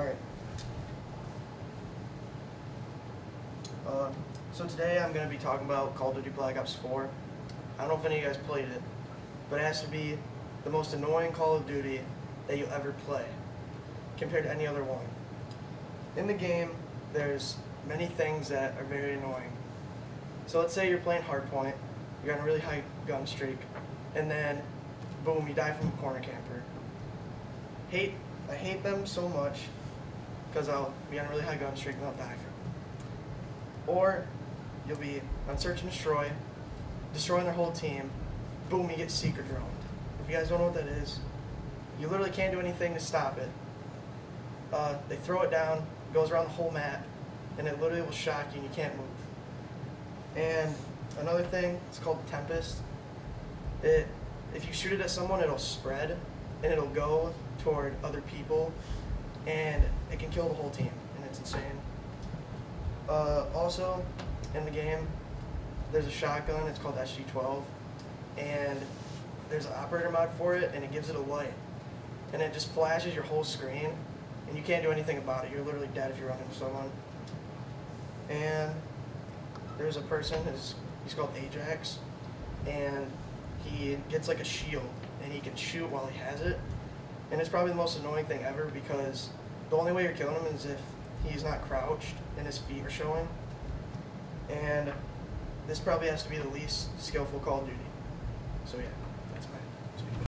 Alright. Uh, so today I'm going to be talking about Call of Duty Black Ops 4. I don't know if any of you guys played it, but it has to be the most annoying Call of Duty that you'll ever play compared to any other one. In the game, there's many things that are very annoying. So let's say you're playing Hardpoint, you're on a really high gun streak, and then boom, you die from a corner camper. Hate, I hate them so much because I'll be on a really high gun streak and I'll die from. Or you'll be on search and destroy, destroying their whole team, boom, you get seeker droned. If you guys don't know what that is, you literally can't do anything to stop it. Uh, they throw it down, goes around the whole map, and it literally will shock you and you can't move. And another thing, it's called Tempest. It, if you shoot it at someone, it'll spread and it'll go toward other people, and it can kill the whole team, and it's insane. Uh, also, in the game, there's a shotgun. It's called SG12, and there's an operator mod for it, and it gives it a light, and it just flashes your whole screen, and you can't do anything about it. You're literally dead if you run into someone. And there's a person. His, he's called Ajax, and he gets like a shield, and he can shoot while he has it. And it's probably the most annoying thing ever because the only way you're killing him is if he's not crouched and his feet are showing. And this probably has to be the least skillful Call of Duty. So yeah.